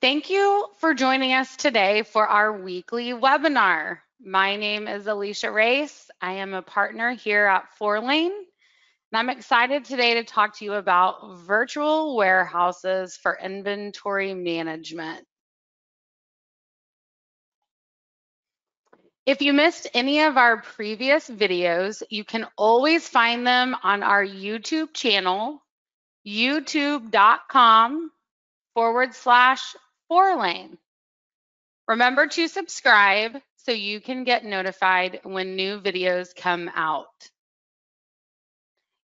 Thank you for joining us today for our weekly webinar. My name is Alisha Race. I am a partner here at Fourlane, and I'm excited today to talk to you about virtual warehouses for inventory management. If you missed any of our previous videos, you can always find them on our YouTube channel, youtube.com forward slash Fourlane. Remember to subscribe so you can get notified when new videos come out.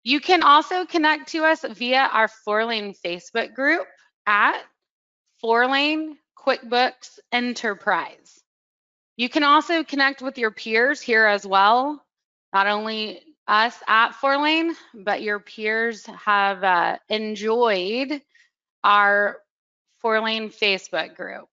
You can also connect to us via our Fourlane Facebook group at four Fourlane QuickBooks Enterprise. You can also connect with your peers here as well. Not only us at Four Fourlane, but your peers have uh, enjoyed our Fourlane Facebook group.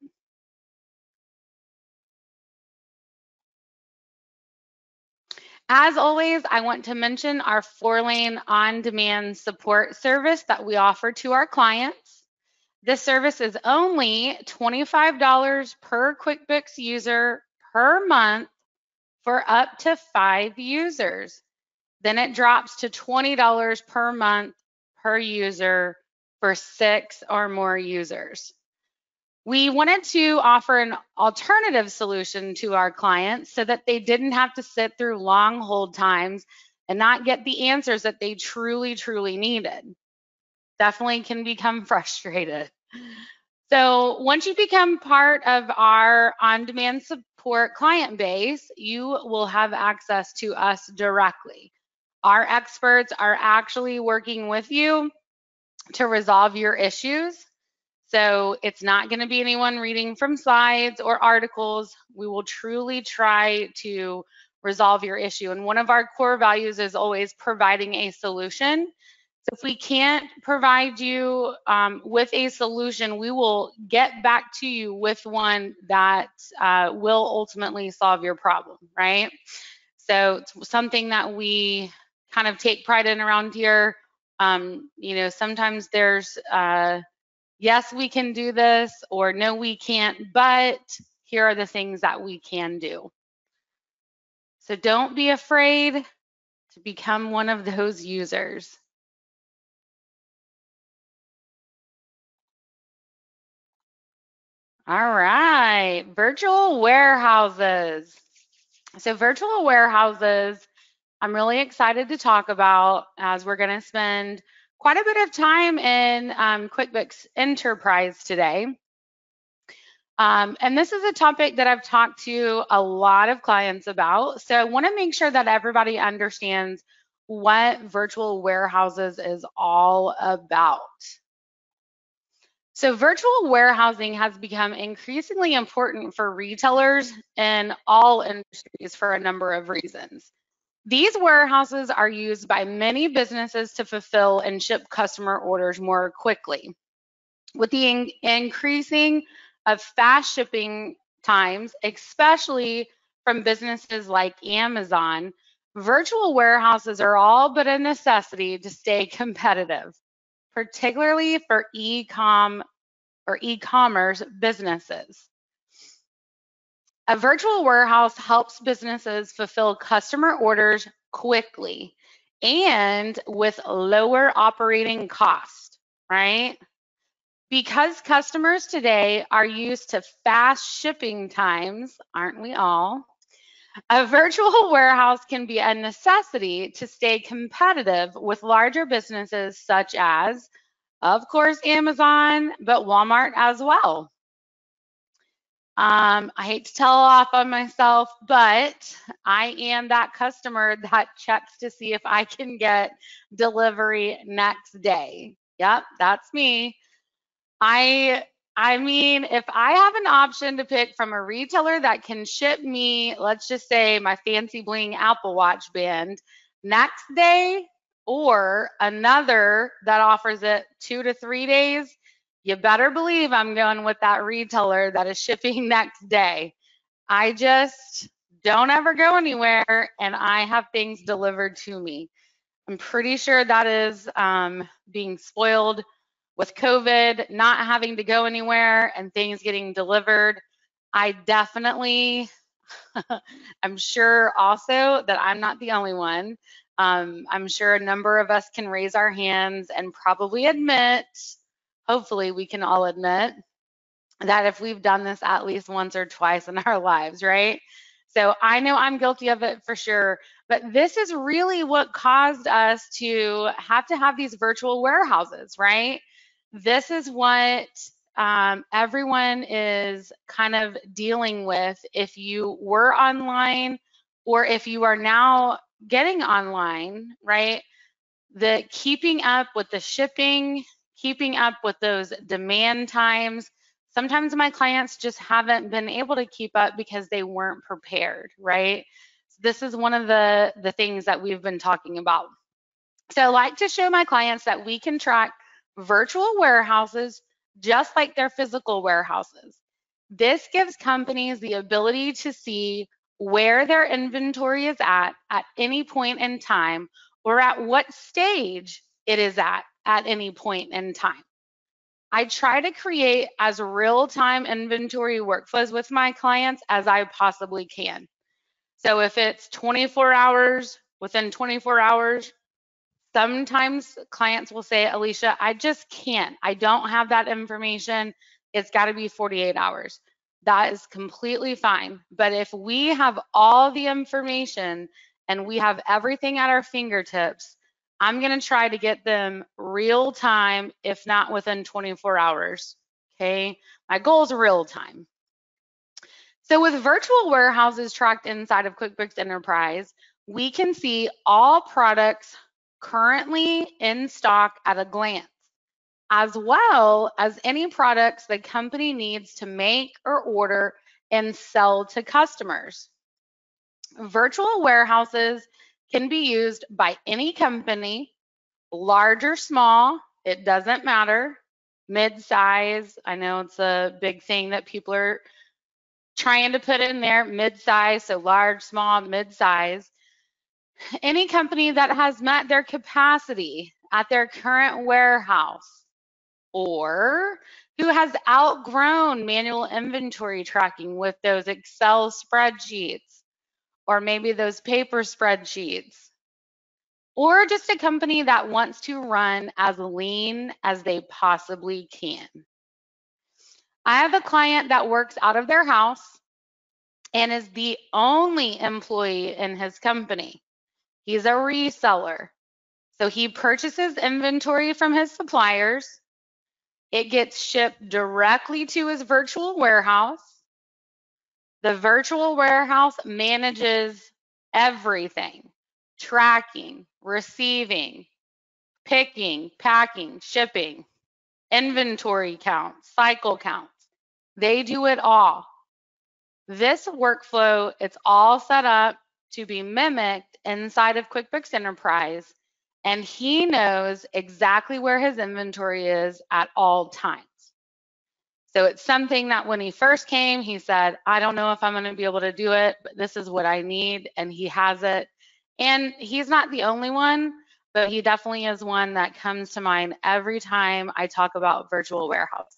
As always, I want to mention our Fourlane on-demand support service that we offer to our clients. This service is only $25 per QuickBooks user per month for up to five users. Then it drops to $20 per month per user for six or more users. We wanted to offer an alternative solution to our clients so that they didn't have to sit through long hold times and not get the answers that they truly, truly needed. Definitely can become frustrated. So once you become part of our on-demand support client base, you will have access to us directly. Our experts are actually working with you to resolve your issues. So it's not going to be anyone reading from slides or articles. We will truly try to resolve your issue. And one of our core values is always providing a solution. So if we can't provide you um, with a solution, we will get back to you with one that uh, will ultimately solve your problem, right? So it's something that we kind of take pride in around here. Um, you know, sometimes there's, uh, yes, we can do this, or no, we can't, but here are the things that we can do. So don't be afraid to become one of those users. All right, virtual warehouses. So virtual warehouses I'm really excited to talk about as we're going to spend quite a bit of time in um, QuickBooks Enterprise today. Um, and this is a topic that I've talked to a lot of clients about. So I want to make sure that everybody understands what virtual warehouses is all about. So virtual warehousing has become increasingly important for retailers in all industries for a number of reasons. These warehouses are used by many businesses to fulfill and ship customer orders more quickly. With the in increasing of fast shipping times, especially from businesses like Amazon, virtual warehouses are all but a necessity to stay competitive, particularly for e-com or e-commerce businesses. A virtual warehouse helps businesses fulfill customer orders quickly and with lower operating cost, right? Because customers today are used to fast shipping times, aren't we all? A virtual warehouse can be a necessity to stay competitive with larger businesses such as, of course, Amazon, but Walmart as well. Um, I hate to tell off on myself, but I am that customer that checks to see if I can get delivery next day. Yep, that's me. I I mean, if I have an option to pick from a retailer that can ship me, let's just say my fancy bling Apple Watch band next day or another that offers it 2 to 3 days, you better believe I'm going with that retailer that is shipping next day. I just don't ever go anywhere and I have things delivered to me. I'm pretty sure that is um, being spoiled with COVID, not having to go anywhere and things getting delivered, I definitely, I'm sure also that I'm not the only one. Um, I'm sure a number of us can raise our hands and probably admit, hopefully we can all admit, that if we've done this at least once or twice in our lives, right? So I know I'm guilty of it for sure, but this is really what caused us to have to have these virtual warehouses, right? This is what um, everyone is kind of dealing with if you were online or if you are now getting online, right? The keeping up with the shipping, keeping up with those demand times, sometimes my clients just haven't been able to keep up because they weren't prepared, right? This is one of the, the things that we've been talking about. So I like to show my clients that we can track virtual warehouses just like their physical warehouses. This gives companies the ability to see where their inventory is at at any point in time or at what stage it is at at any point in time. I try to create as real-time inventory workflows with my clients as I possibly can. So if it's 24 hours, within 24 hours, sometimes clients will say, Alisha, I just can't. I don't have that information. It's got to be 48 hours. That is completely fine. But if we have all the information and we have everything at our fingertips, I'm going to try to get them real time, if not within 24 hours. Okay. My goal is real time. So with virtual warehouses tracked inside of QuickBooks Enterprise, we can see all products currently in stock at a glance, as well as any products the company needs to make or order and sell to customers. Virtual warehouses can be used by any company, large or small, it doesn't matter. Mid-size, I know it's a big thing that people are trying to put in there, mid-size, so large, small, mid-size. Any company that has met their capacity at their current warehouse or who has outgrown manual inventory tracking with those Excel spreadsheets or maybe those paper spreadsheets, or just a company that wants to run as lean as they possibly can. I have a client that works out of their house and is the only employee in his company. He's a reseller. So he purchases inventory from his suppliers. It gets shipped directly to his virtual warehouse. The virtual warehouse manages everything tracking, receiving, picking, packing, shipping, inventory counts, cycle counts. They do it all. This workflow, it's all set up to be mimicked inside of QuickBooks Enterprise, and he knows exactly where his inventory is at all times. So it's something that when he first came, he said, I don't know if I'm going to be able to do it, but this is what I need. And he has it. And he's not the only one, but he definitely is one that comes to mind every time I talk about virtual warehouses.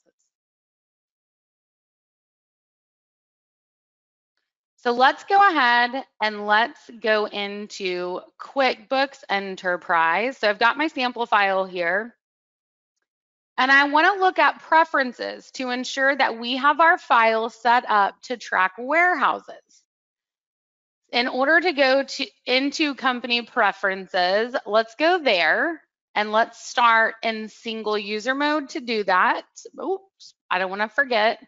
So let's go ahead and let's go into QuickBooks Enterprise. So I've got my sample file here. And I want to look at preferences to ensure that we have our files set up to track warehouses. In order to go to into company preferences, let's go there and let's start in single user mode to do that. Oops, I don't want to forget.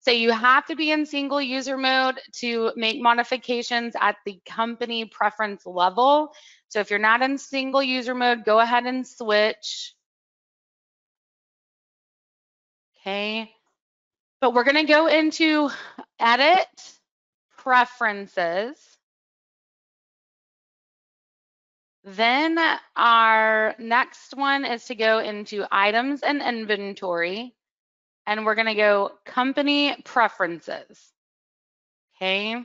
So you have to be in single user mode to make modifications at the company preference level. So if you're not in single user mode, go ahead and switch Okay. But we're going to go into edit preferences. Then our next one is to go into items and inventory. And we're going to go company preferences. Okay.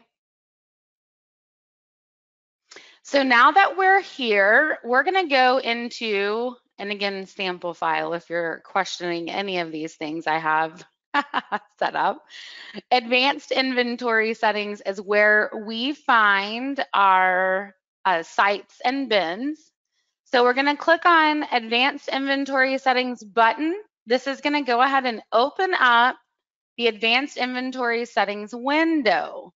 So now that we're here, we're going to go into and again, sample file if you're questioning any of these things I have set up. Advanced inventory settings is where we find our uh, sites and bins. So we're going to click on advanced inventory settings button. This is going to go ahead and open up the advanced inventory settings window.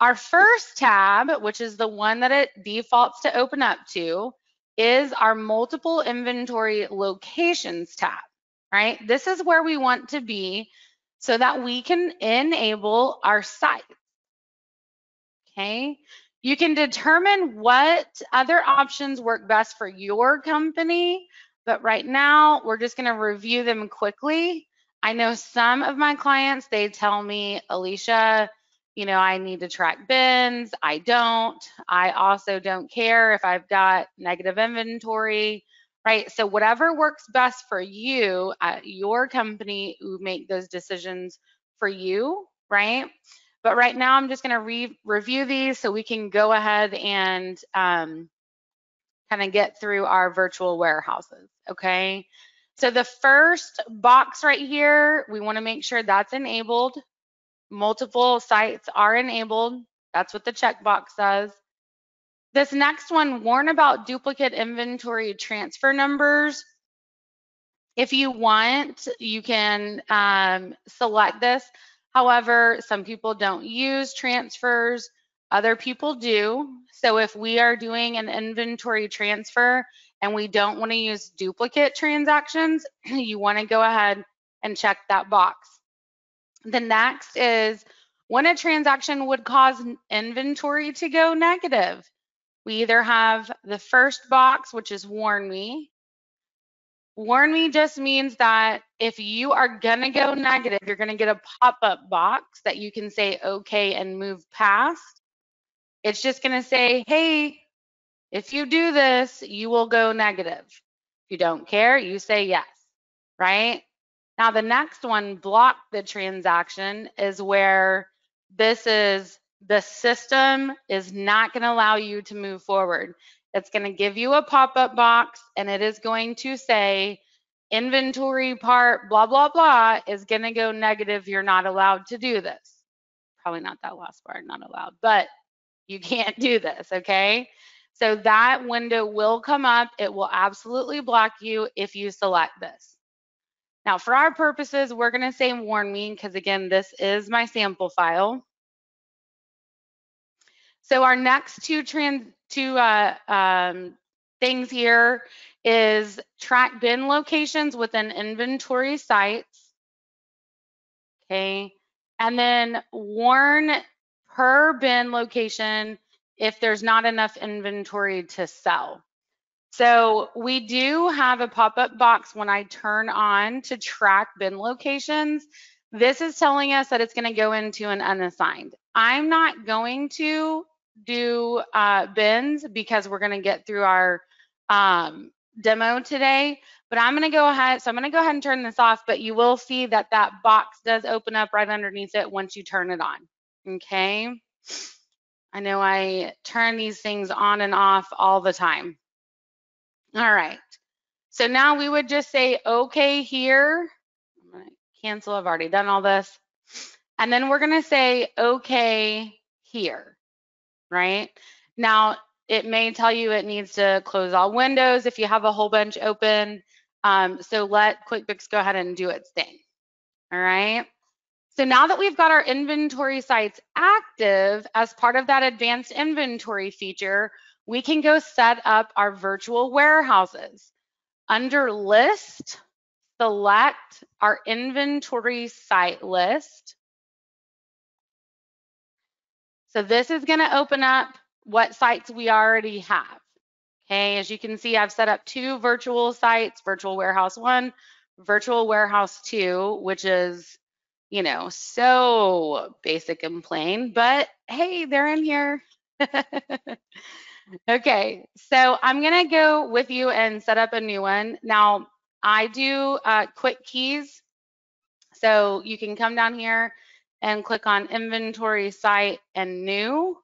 Our first tab, which is the one that it defaults to open up to, is our multiple inventory locations tab, right? This is where we want to be so that we can enable our site. Okay, you can determine what other options work best for your company, but right now we're just going to review them quickly. I know some of my clients, they tell me, Alisha, you know, I need to track bins. I don't. I also don't care if I've got negative inventory, right? So whatever works best for you at your company, who make those decisions for you, right? But right now, I'm just going to re review these so we can go ahead and um, kind of get through our virtual warehouses, okay? So the first box right here, we want to make sure that's enabled multiple sites are enabled. That's what the checkbox says. This next one, warn about duplicate inventory transfer numbers. If you want, you can um, select this. However, some people don't use transfers, other people do. So if we are doing an inventory transfer and we don't want to use duplicate transactions, you want to go ahead and check that box. The next is when a transaction would cause inventory to go negative. We either have the first box, which is warn me. Warn me just means that if you are gonna go negative, you're gonna get a pop-up box that you can say okay and move past. It's just gonna say, hey, if you do this, you will go negative. If you don't care, you say yes, right? Now the next one, block the transaction, is where this is the system is not going to allow you to move forward. It's going to give you a pop-up box and it is going to say inventory part blah blah blah is going to go negative. You're not allowed to do this. Probably not that last part, not allowed, but you can't do this, okay? So that window will come up. It will absolutely block you if you select this. Now for our purposes, we're gonna say warn me because again, this is my sample file. So our next two trans two uh, um, things here is track bin locations within inventory sites. Okay, and then warn per bin location if there's not enough inventory to sell. So we do have a pop-up box when I turn on to track bin locations. This is telling us that it's going to go into an unassigned. I'm not going to do uh, bins because we're going to get through our um, demo today, but I'm going to go ahead. So I'm going to go ahead and turn this off, but you will see that that box does open up right underneath it once you turn it on. Okay. I know I turn these things on and off all the time. All right. So now we would just say okay here. I'm going to cancel. I've already done all this. And then we're going to say okay here, right? Now, it may tell you it needs to close all windows if you have a whole bunch open. Um, so let QuickBooks go ahead and do its thing. All right. So now that we've got our inventory sites active as part of that advanced inventory feature, we can go set up our virtual warehouses. Under list, select our inventory site list. So this is going to open up what sites we already have. Okay, as you can see, I've set up two virtual sites, virtual warehouse one, virtual warehouse two, which is, you know, so basic and plain, but hey, they're in here. Okay, so I'm gonna go with you and set up a new one. Now, I do uh, quick keys. So you can come down here and click on inventory site and new.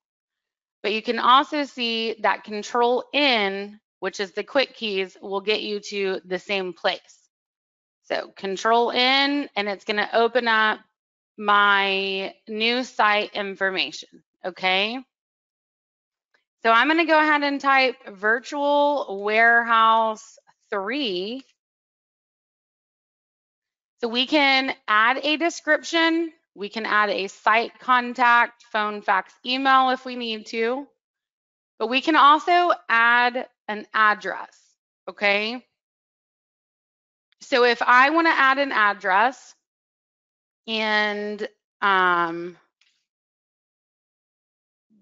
But you can also see that control N which is the quick keys, will get you to the same place. So control N, and it's gonna open up my new site information, okay? So I'm gonna go ahead and type virtual warehouse three. So we can add a description, we can add a site contact, phone, fax, email if we need to, but we can also add an address, okay? So if I want to add an address and um,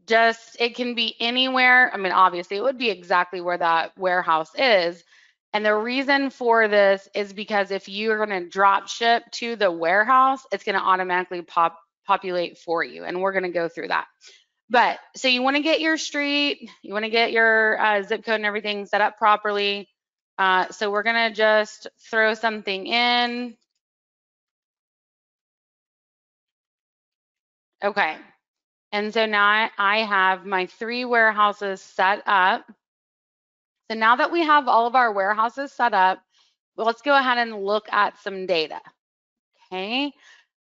just it can be anywhere. I mean, obviously, it would be exactly where that warehouse is. And the reason for this is because if you're going to drop ship to the warehouse, it's going to automatically pop populate for you. And we're going to go through that. But so you want to get your street, you want to get your uh, zip code and everything set up properly. Uh, so we're going to just throw something in. Okay. And so now I have my three warehouses set up. So now that we have all of our warehouses set up, let's go ahead and look at some data. Okay.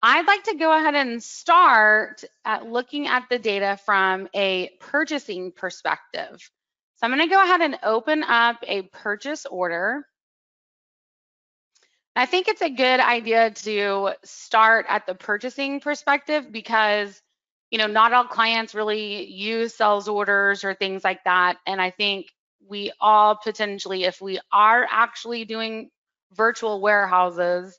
I'd like to go ahead and start at looking at the data from a purchasing perspective. So I'm going to go ahead and open up a purchase order. I think it's a good idea to start at the purchasing perspective because, you know, not all clients really use sales orders or things like that. And I think we all potentially, if we are actually doing virtual warehouses,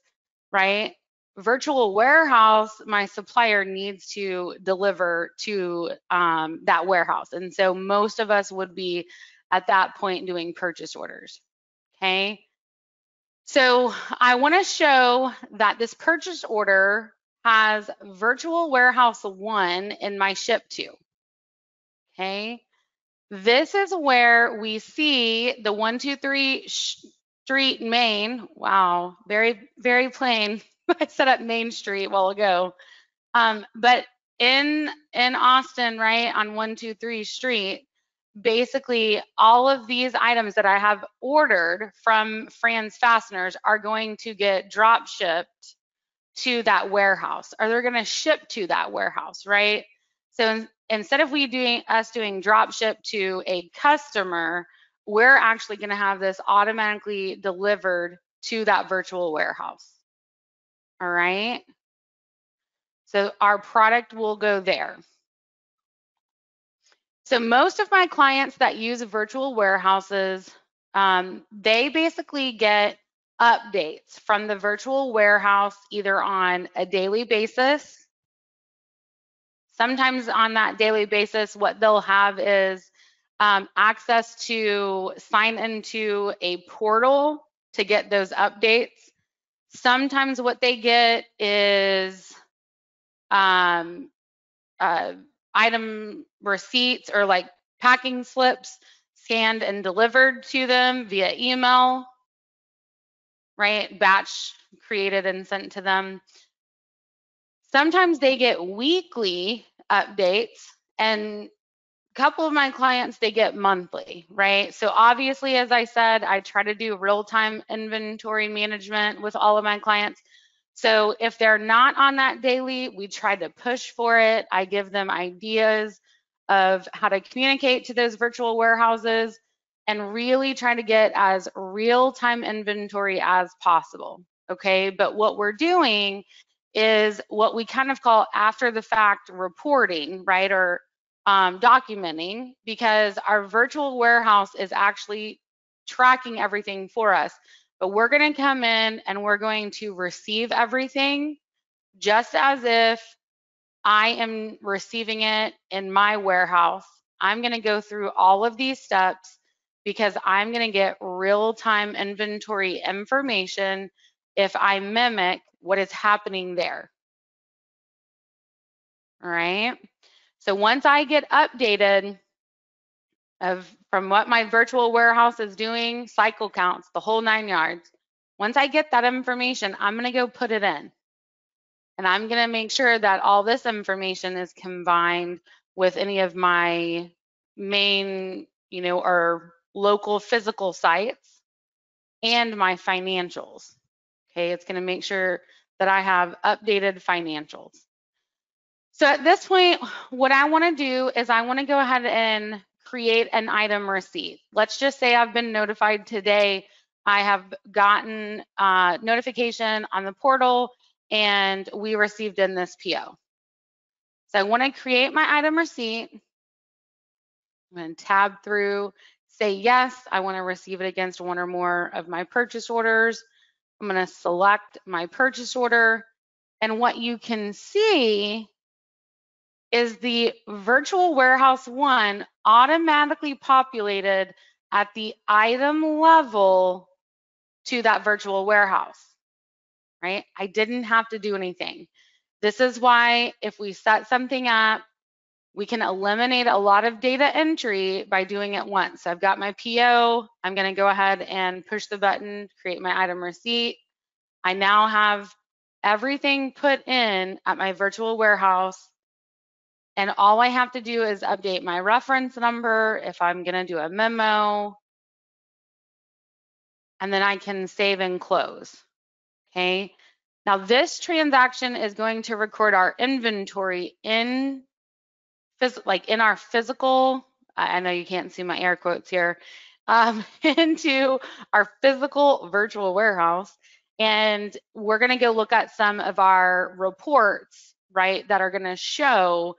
right? virtual warehouse, my supplier needs to deliver to um, that warehouse. And so most of us would be at that point doing purchase orders. Okay. So I want to show that this purchase order has virtual warehouse one in my ship to. Okay. This is where we see the 123 Street Main. Wow, very, very plain I set up Main Street a while ago. Um, but in in Austin, right on 123 Street, basically all of these items that I have ordered from Franz Fasteners are going to get drop shipped to that warehouse, or they're going to ship to that warehouse, right? So instead of we doing us doing drop ship to a customer, we're actually going to have this automatically delivered to that virtual warehouse. All right. So our product will go there. So most of my clients that use virtual warehouses, um, they basically get updates from the virtual warehouse either on a daily basis. Sometimes on that daily basis, what they'll have is um, access to sign into a portal to get those updates. Sometimes what they get is um, uh, item receipts or like packing slips scanned and delivered to them via email, right? Batch created and sent to them. Sometimes they get weekly updates and a couple of my clients they get monthly right so obviously as i said i try to do real-time inventory management with all of my clients so if they're not on that daily we try to push for it i give them ideas of how to communicate to those virtual warehouses and really trying to get as real-time inventory as possible okay but what we're doing is what we kind of call after the fact reporting right or um, documenting because our virtual warehouse is actually tracking everything for us. But we're going to come in and we're going to receive everything just as if I am receiving it in my warehouse. I'm going to go through all of these steps because I'm going to get real-time inventory information if I mimic what is happening there. All right. So once I get updated of from what my virtual warehouse is doing, cycle counts, the whole nine yards, once I get that information, I'm going to go put it in. And I'm going to make sure that all this information is combined with any of my main, you know, or local physical sites and my financials. Okay, it's going to make sure that I have updated financials. So at this point, what I want to do is I want to go ahead and create an item receipt. Let's just say I've been notified today. I have gotten uh, notification on the portal and we received in this PO. So I want to create my item receipt. I'm to tab through, say yes, I want to receive it against one or more of my purchase orders. I'm going to select my purchase order. And what you can see is the virtual warehouse one automatically populated at the item level to that virtual warehouse, right? I didn't have to do anything. This is why if we set something up, we can eliminate a lot of data entry by doing it once. I've got my PO. I'm going to go ahead and push the button, create my item receipt. I now have everything put in at my virtual warehouse. And all I have to do is update my reference number if I'm going to do a memo. And then I can save and close. Okay. Now this transaction is going to record our inventory in like in our physical, I know you can't see my air quotes here, um, into our physical virtual warehouse. And we're going to go look at some of our reports, right, that are going to show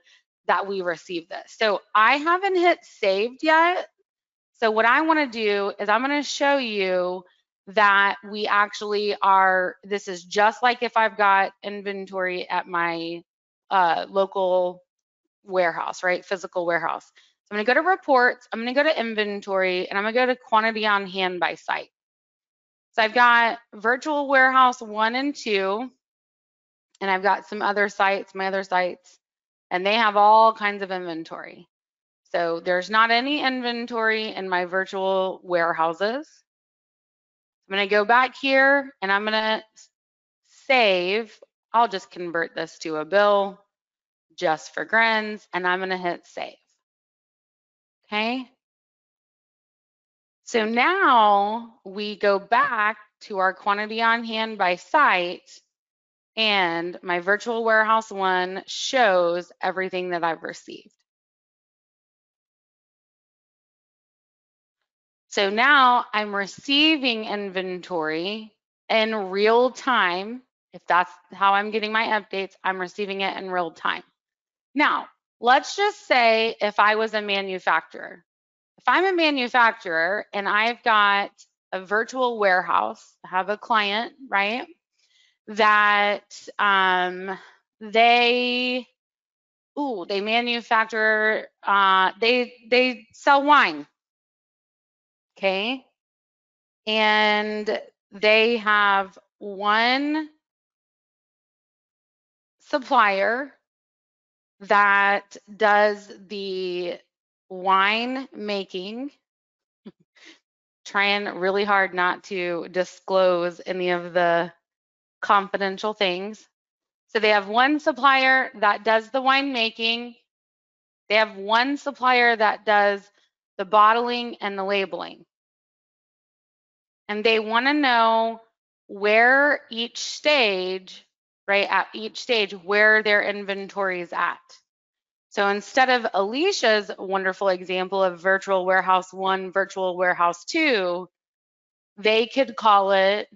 that we received this. So I haven't hit saved yet. So what I want to do is I'm going to show you that we actually are, this is just like if I've got inventory at my uh, local warehouse, right? Physical warehouse. So I'm going to go to reports, I'm going to go to inventory, and I'm going to go to quantity on hand by site. So I've got virtual warehouse one and two, and I've got some other sites, my other sites, and they have all kinds of inventory. So there's not any inventory in my virtual warehouses. I'm going to go back here and I'm going to save. I'll just convert this to a bill just for grins, and I'm going to hit save. Okay. So now we go back to our quantity on hand by site, and my virtual warehouse one shows everything that I've received. So now I'm receiving inventory in real time. If that's how I'm getting my updates, I'm receiving it in real time. Now, let's just say if I was a manufacturer. If I'm a manufacturer and I've got a virtual warehouse, I have a client, right, that um, they, ooh, they manufacture, uh, they, they sell wine, okay? And they have one supplier that does the wine making, trying really hard not to disclose any of the confidential things. So they have one supplier that does the wine making. They have one supplier that does the bottling and the labeling. And they want to know where each stage right, at each stage where their inventory is at. So instead of Alisha's wonderful example of virtual warehouse one, virtual warehouse two, they could call it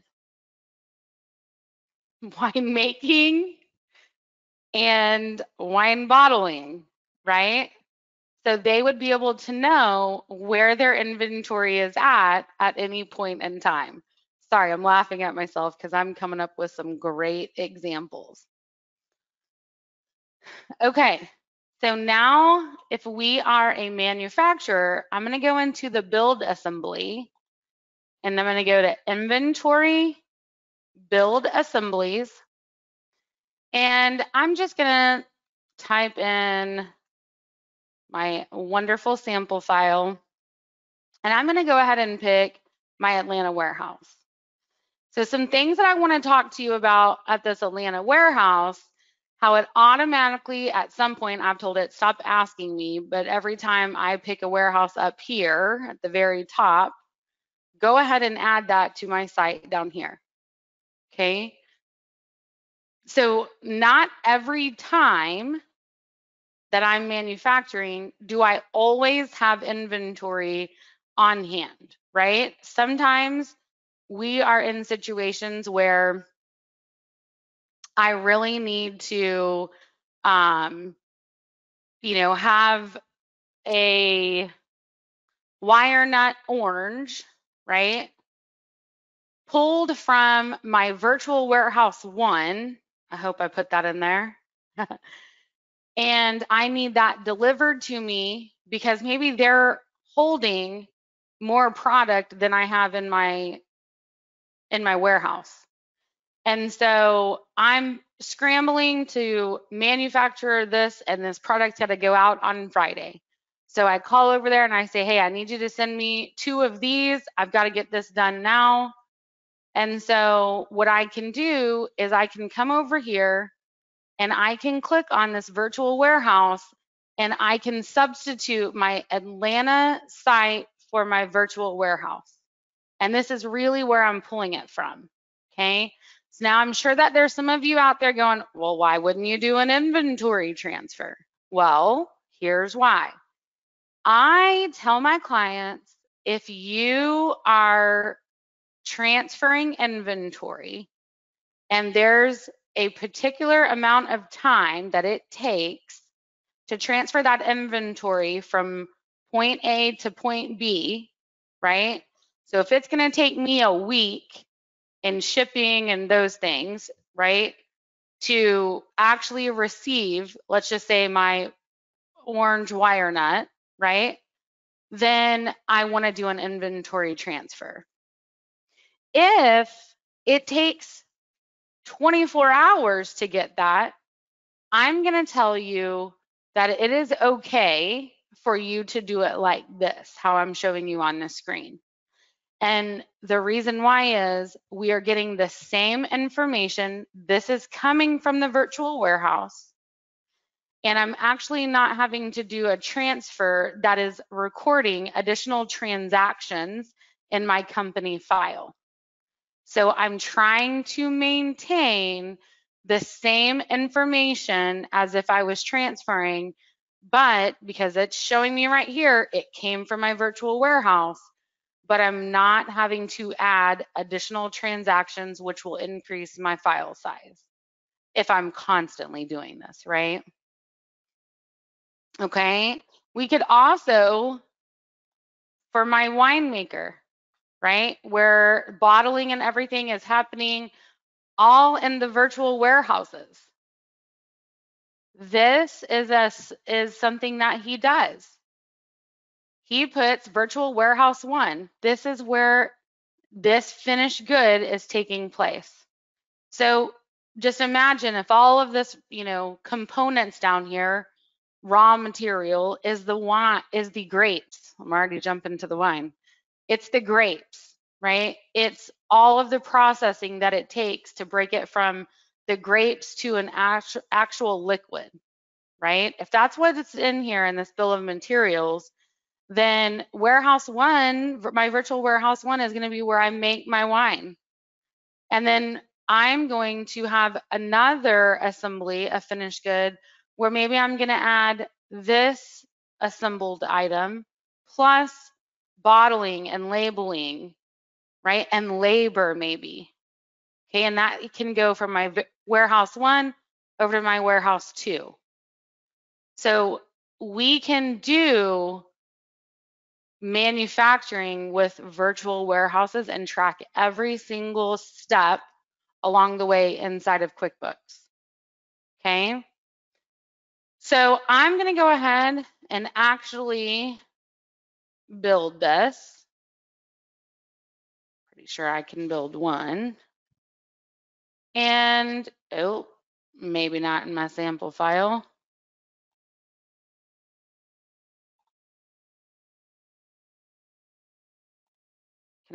wine making and wine bottling, right? So they would be able to know where their inventory is at at any point in time. Sorry, I'm laughing at myself because I'm coming up with some great examples. Okay, so now if we are a manufacturer, I'm going to go into the build assembly and I'm going to go to inventory, build assemblies, and I'm just going to type in my wonderful sample file and I'm going to go ahead and pick my Atlanta warehouse. So some things that I want to talk to you about at this Atlanta warehouse how it automatically at some point I've told it stop asking me, but every time I pick a warehouse up here at the very top, go ahead and add that to my site down here. Okay. So not every time that I'm manufacturing do I always have inventory on hand, right? Sometimes we are in situations where I really need to, um, you know, have a wire nut orange, right? Pulled from my virtual warehouse one. I hope I put that in there. and I need that delivered to me because maybe they're holding more product than I have in my in my warehouse. And so I'm scrambling to manufacture this and this product's got to go out on Friday. So I call over there and I say, "Hey, I need you to send me two of these. I've got to get this done now." And so what I can do is I can come over here and I can click on this virtual warehouse and I can substitute my Atlanta site for my virtual warehouse. And this is really where I'm pulling it from. Okay. So now I'm sure that there's some of you out there going, well, why wouldn't you do an inventory transfer? Well, here's why. I tell my clients if you are transferring inventory and there's a particular amount of time that it takes to transfer that inventory from point A to point B, right? So if it's going to take me a week in shipping and those things, right, to actually receive, let's just say my orange wire nut, right, then I want to do an inventory transfer. If it takes 24 hours to get that, I'm going to tell you that it is okay for you to do it like this, how I'm showing you on the screen. And the reason why is we are getting the same information. This is coming from the virtual warehouse. And I'm actually not having to do a transfer that is recording additional transactions in my company file. So I'm trying to maintain the same information as if I was transferring, but because it's showing me right here, it came from my virtual warehouse, but I'm not having to add additional transactions, which will increase my file size if I'm constantly doing this, right? Okay, we could also, for my winemaker, right? Where bottling and everything is happening all in the virtual warehouses. This is a, is something that he does. He puts virtual warehouse one. This is where this finished good is taking place. So just imagine if all of this, you know, components down here, raw material is the wine, is the grapes. I'm already jumping to the wine it's the grapes, right? It's all of the processing that it takes to break it from the grapes to an actual liquid, right? If that's what it's in here in this bill of materials, then warehouse one, my virtual warehouse one is going to be where I make my wine. And then I'm going to have another assembly, a finished good, where maybe I'm going to add this assembled item plus bottling and labeling, right? And labor maybe. Okay, and that can go from my warehouse one over to my warehouse two. So we can do manufacturing with virtual warehouses and track every single step along the way inside of QuickBooks. Okay. So I'm going to go ahead and actually build this. Pretty sure I can build one. And, oh, maybe not in my sample file.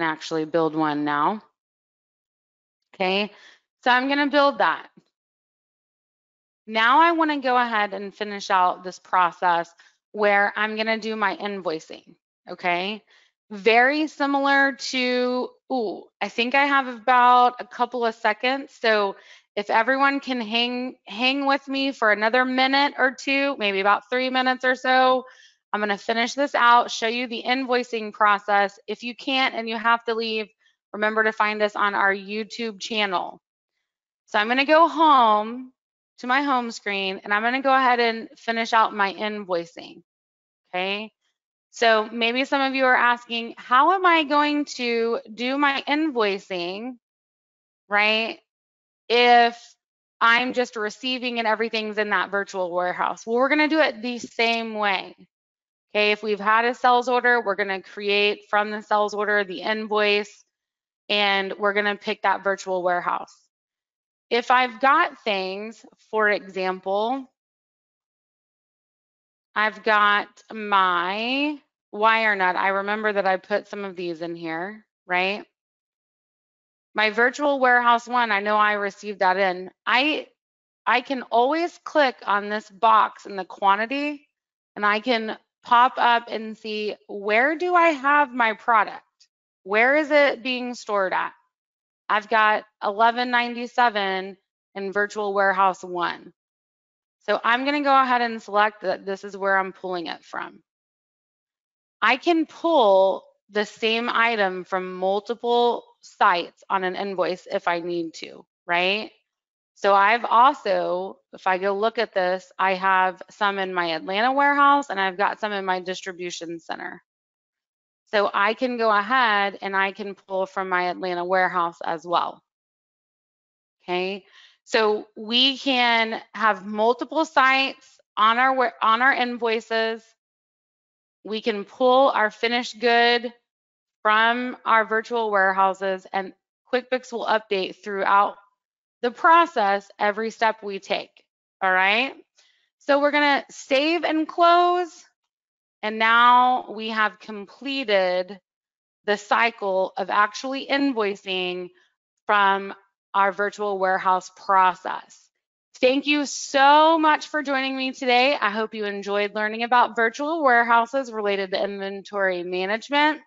Can actually build one now. Okay, so I'm going to build that. Now I want to go ahead and finish out this process where I'm going to do my invoicing. Okay. Very similar to, ooh, I think I have about a couple of seconds. So if everyone can hang hang with me for another minute or two, maybe about three minutes or so, I'm going to finish this out, show you the invoicing process. If you can't and you have to leave, remember to find us on our YouTube channel. So I'm going to go home to my home screen and I'm going to go ahead and finish out my invoicing. Okay. So maybe some of you are asking, how am I going to do my invoicing, right? If I'm just receiving and everything's in that virtual warehouse. Well, we're going to do it the same way. Okay, if we've had a sales order, we're going to create from the sales order the invoice and we're going to pick that virtual warehouse. If I've got things, for example, I've got my wire nut. I remember that I put some of these in here, right? My virtual warehouse one, I know I received that in. I I can always click on this box in the quantity and I can pop up and see where do I have my product? Where is it being stored at? I've got 1197 in virtual warehouse one. So I'm going to go ahead and select that this is where I'm pulling it from. I can pull the same item from multiple sites on an invoice if I need to, right? So I've also, if I go look at this, I have some in my Atlanta warehouse and I've got some in my distribution center. So I can go ahead and I can pull from my Atlanta warehouse as well. Okay, so we can have multiple sites on our on our invoices. We can pull our finished good from our virtual warehouses and QuickBooks will update throughout the process every step we take. All right. So we're going to save and close. And now we have completed the cycle of actually invoicing from our virtual warehouse process. Thank you so much for joining me today. I hope you enjoyed learning about virtual warehouses related to inventory management.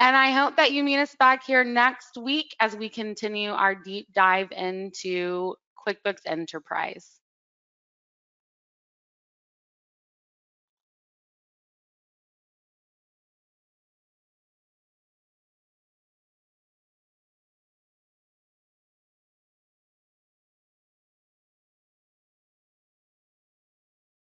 And I hope that you meet us back here next week as we continue our deep dive into QuickBooks Enterprise.